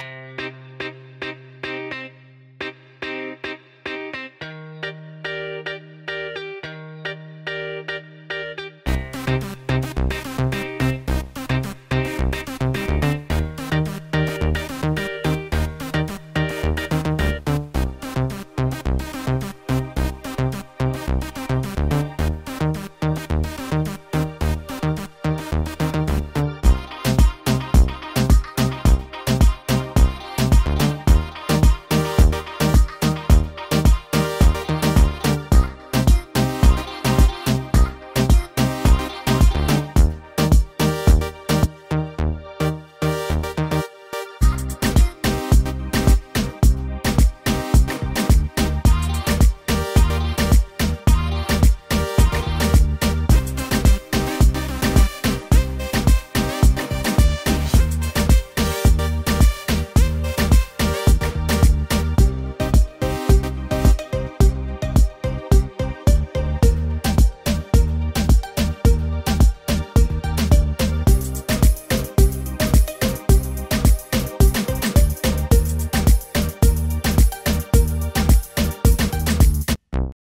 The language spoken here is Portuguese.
Música